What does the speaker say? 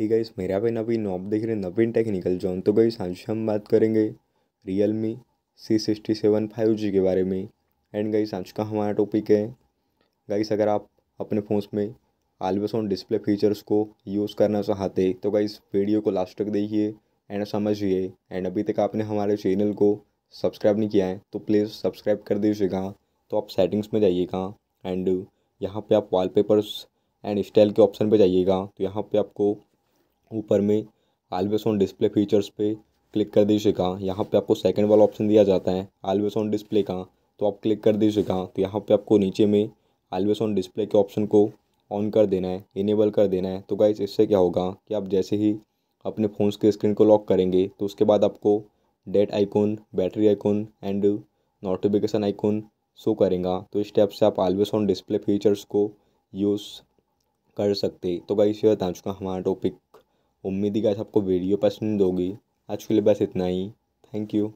ही guys मेरा पे नवीन आप देख रहे नवीन टेक्निकल जोन तो गाइस आज हम बात करेंगे Realme C sixty seven five G के बारे में। एंड गाइस आज का हमारा टॉपिक है। गाइस अगर आप अपने फ़ोन्स में आलवेस ऑन डिस्प्ले फीचर्स को यूज़ करना चाहते तो गाइस वीडियो को लास्ट तक देखिए एंड समझिए। एंड अभी तक आपने हमारे चैनल को सब्सक्राइब नहीं किया है तो प्लीज़ सब्सक्राइब कर दीजिएगा। तो आप सेटिंग्स में जाइएगा एंड यहाँ पे आप वॉलपेपर्स एंड स्टाइल के ऑप्शन पे जाइएगा। तो यहाँ पे आपको ऊपर में आलवेस ऑन डिस्प्ले फीचर्स पे क्लिक कर दीजिएगा यहाँ पे आपको सेकंड वाला ऑप्शन दिया जाता है आलवेस ऑन डिस्प्ले का तो आप क्लिक कर दीजिएगा तो यहाँ पे आपको नीचे में आलवेस ऑन डिस्प्ले के ऑप्शन को ऑन कर देना है इनेबल कर देना है। तो गाइज़ इससे क्या होगा कि आप जैसे ही अपने फ़ोन के स्क्रीन को लॉक करेंगे तो उसके बाद आपको date icon battery icon and notification icon show करेगा। तो इस टाइप से आप आलवेस ऑन डिस्प्ले फीचर्स को यूज़ कर सकते तो गाइस ये था चुका हमारा टॉपिक उम्मीद ही गाइस आपको वीडियो पसंद होगी। आज के लिए बस इतना ही। Thank you